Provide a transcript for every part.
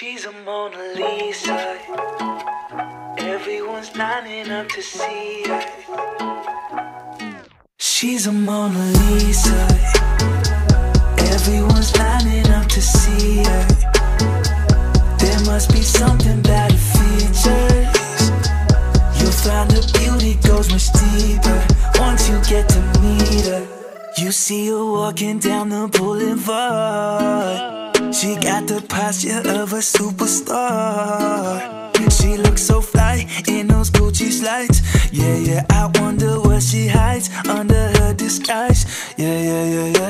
She's a Mona Lisa. Everyone's lining up to see her. She's a Mona Lisa. Everyone's lining up to see her. There must be something about her features. You'll find her beauty goes much deeper once you get to meet her. You see her walking down the boulevard. She got the posture of a superstar. She looks so fly in those Gucci slides. Yeah, yeah, I wonder what she hides under her disguise. Yeah, yeah, yeah, yeah.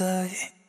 side